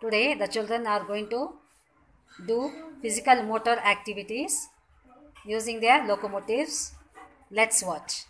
Today the children are going to do physical motor activities using their locomotives. Let's watch.